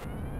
you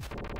you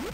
何?